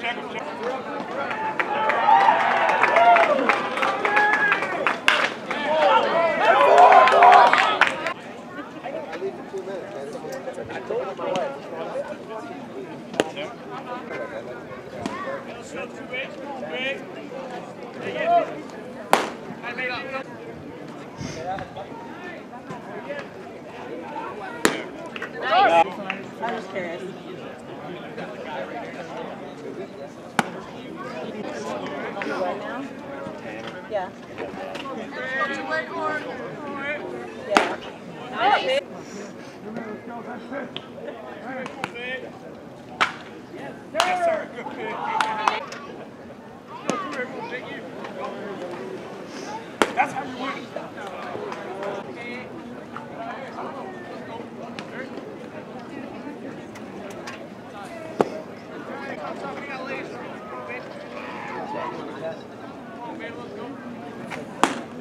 I'm just curious. What now? Yeah. Yeah. That's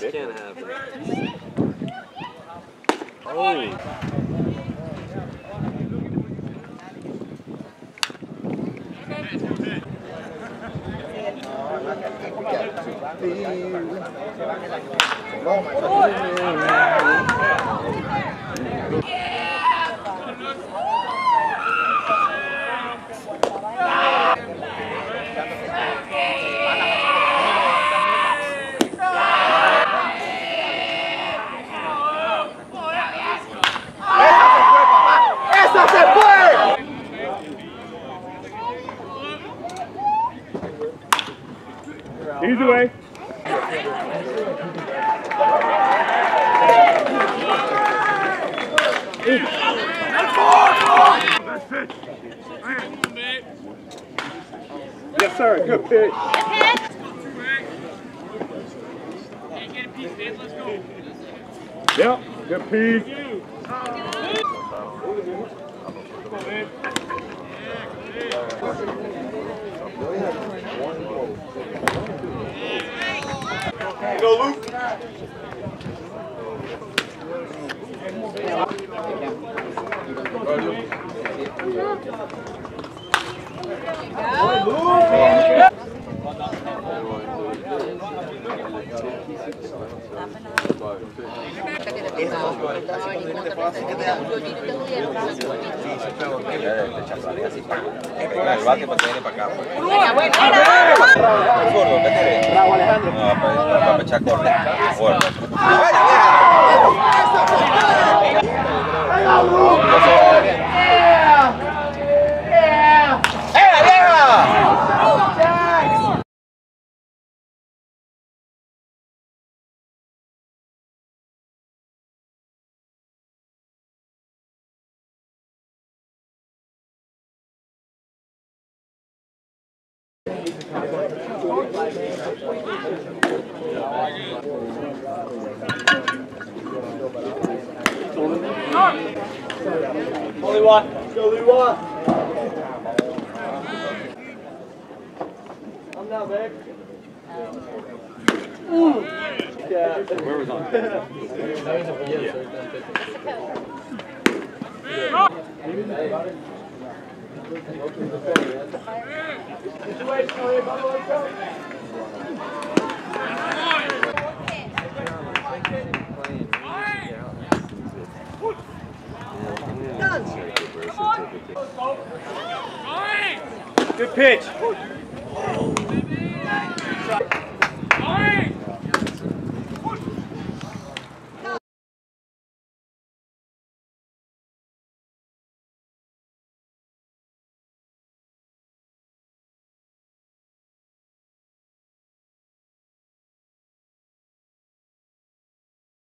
This can't happen. Oh! Oh my God. Easy way. Yes, sir. Good pitch. Yep. Good piece. Go, El bate para acá. Alejandro. No, pues, va a pechar pues, corte. Fuerte. ¡Buena, vieja! One. Go, Lee. I'm down, babe. Yeah. Where was on? Pitch.